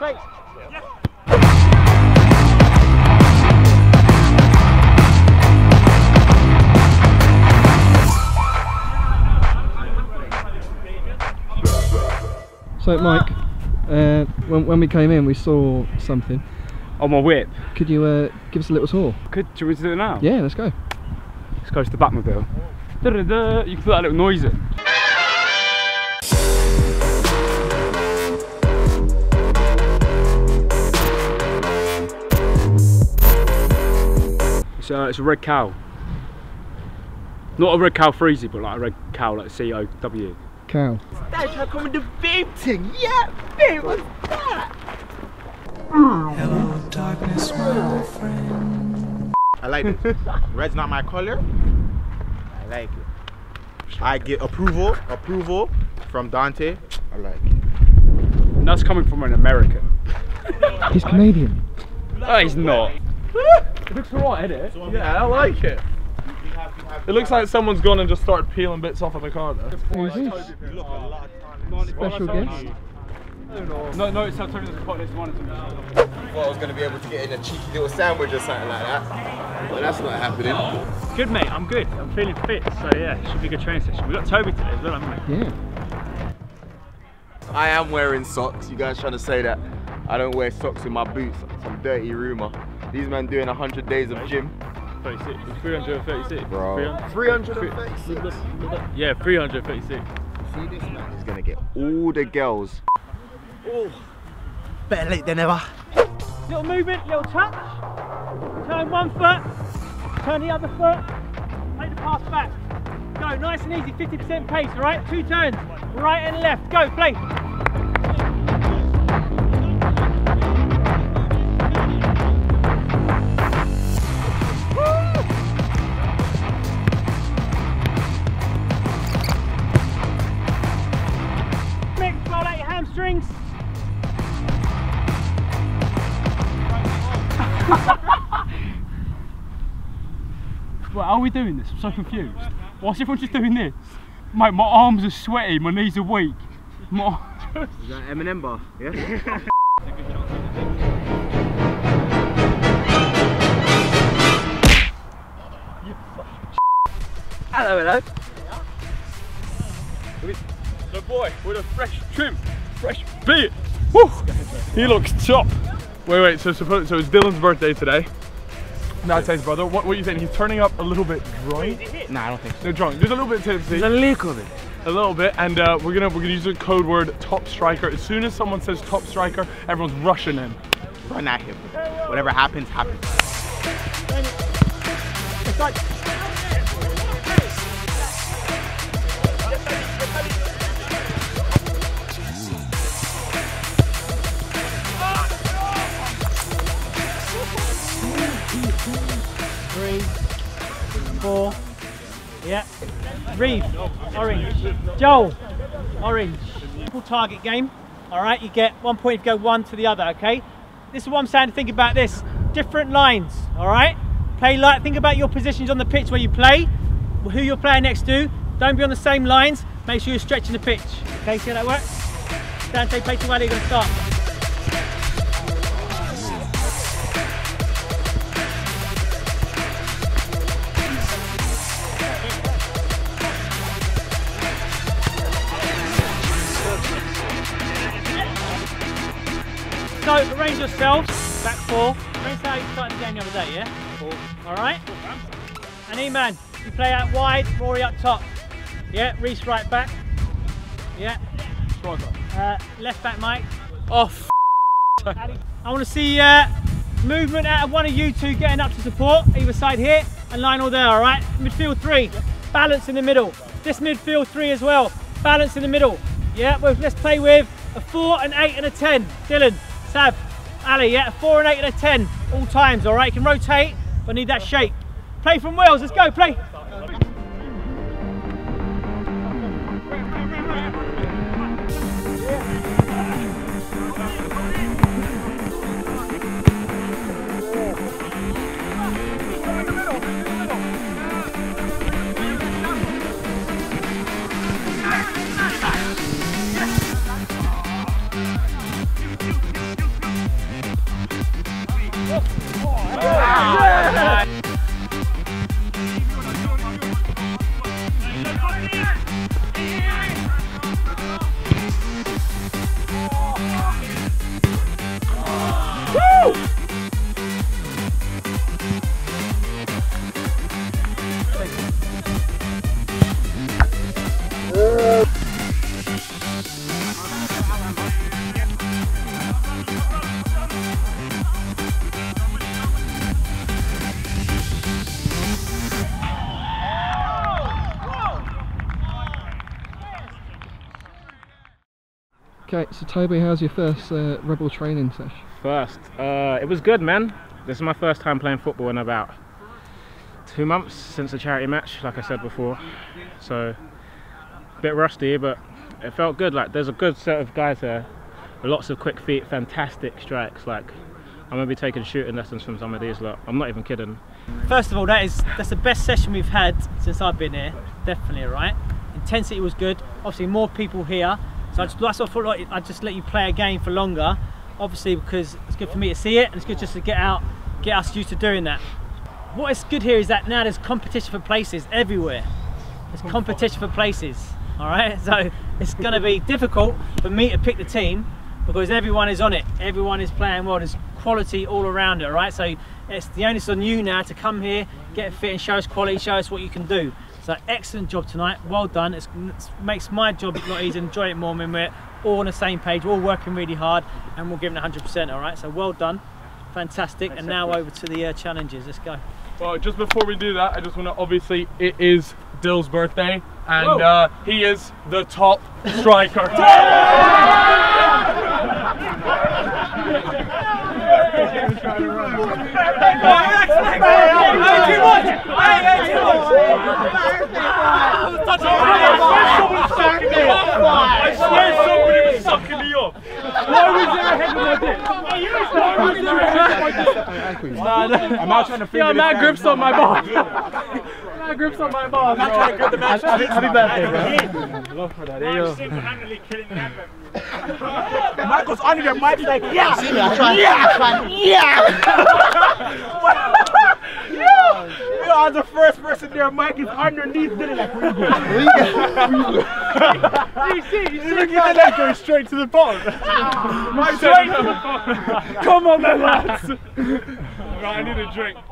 Straight. So, Mike, uh, when, when we came in, we saw something. On my whip. Could you uh, give us a little tour? Could do we do it now? Yeah, let's go. Let's go to the Batmobile. Da-da-da. You can put that little noise in. It's a, it's a red cow. Not a red Calfreezy, but like a red cow, like C O W. Cow. That's how come the vape thing. Yeah, babe, what's that? Hello, darkness, my friend. I like it. Red's not my color. I like it. I get approval, approval from Dante. I like it. And that's coming from an American. He's Canadian. Oh, he's not. it looks alright, isn't it? Yeah, I like it. It looks like someone's gone and just started peeling bits off of the car though. Who is this? Special guest? No, no, it's not Tony doesn't quite this one. thought I was gonna be able to get in a cheeky little sandwich or something like that. But that's not happening. Good, mate. I'm good. I'm feeling fit. So, yeah, should be a good training session. we got Toby today as well, haven't we? Yeah. I am wearing socks. You guys trying to say that I don't wear socks in my boots? Some dirty rumor. These men doing 100 days of gym. 36. 336. Bro. 336. Yeah, 336. See this man is gonna get all the girls. Oh, better late than never. Little movement, little touch. Turn one foot. Turn the other foot. Take the pass back. Go, nice and easy. 50% pace, all right? Two turns. Right and left. Go, play. Out your how are we doing this? I'm so confused. Why's everyone just doing this? Mate, my arms are sweaty, my knees are weak. My... Is that Eminem bar? Yeah. Hello, hello. The boy with a fresh trim, fresh beat. Woo! He looks top. Wait, wait. So, suppose, so it's Dylan's birthday today. That's his brother. What, what are you saying? He's turning up a little bit drunk. Nah, I don't think so. No, drunk. Just a little bit tipsy. A little bit. a little bit, and uh, we're gonna we're gonna use the code word top striker. As soon as someone says top striker, everyone's rushing in. Run at him. Whatever happens, happens. Reev, orange. Joel, orange. Simple target game. All right, you get one point if you go one to the other. Okay. This is what I'm saying. to Think about this. Different lines. All right. Play like. Think about your positions on the pitch where you play, who you're playing next to. Don't be on the same lines. Make sure you're stretching the pitch. Okay. See how that works? Dante, play to where you're to start. So arrange yourselves, back four. Arrange how you started the game the other day, yeah? Four. Alright? And Eman, you play out wide, Rory up top. Yeah, Rhys right back. Yeah. Uh, left back Mike. Oh, I want to see uh, movement out of one of you two getting up to support, either side here, and Lionel there, alright? Midfield three, balance in the middle. This midfield three as well, balance in the middle. Yeah, well, let's play with a four, an eight, and a 10. Dylan, Sab, Ali, yeah, four, and eight, and a 10, all times, alright? You can rotate, but need that shape. Play from Wales, let's go, play. Yeah. Okay, so Toby, how's your first uh, Rebel training session? First, uh, it was good, man. This is my first time playing football in about two months since the charity match, like I said before. So, a bit rusty, but it felt good. Like, there's a good set of guys there, lots of quick feet, fantastic strikes. Like, I'm gonna be taking shooting lessons from some of these lot. I'm not even kidding. First of all, that is that's the best session we've had since I've been here. Definitely, right? Intensity was good. Obviously, more people here. So I just, that's why I thought like, I'd just let you play a game for longer. Obviously, because it's good for me to see it, and it's good just to get out, get us used to doing that. What is good here is that now there's competition for places everywhere. There's competition for places. All right, so it's going to be difficult for me to pick the team because everyone is on it. Everyone is playing well. There's quality all around it. All right, so it's the onus on you now to come here, get fit, and show us quality. Show us what you can do. So excellent job tonight. Well done. It's, it makes my job a lot easier. Enjoy it more when we're all on the same page. We're all working really hard, and we're giving it 100%. All right, so well done. Fantastic. And now over to the uh, challenges. Let's go. Well, just before we do that, I just want to obviously it is Dill's birthday, and uh, he is the top striker. I swear somebody was sucking me off. Why was there a head on my dick? Why was there a head on my dick? I'm not trying to Yeah, Matt grips on my balls. Matt grips on my balls. I'm not trying to grip the match. Happy birthday, bro. Love for that. There you go. Michael's under there, Mike's like, yeah! See me, I try. Yo, I was the first person there, Mike is underneath, did it like, where you going? You see, you see, that leg going straight to the bottom. My straight to the bottom. Come on, then, lads. I need a drink.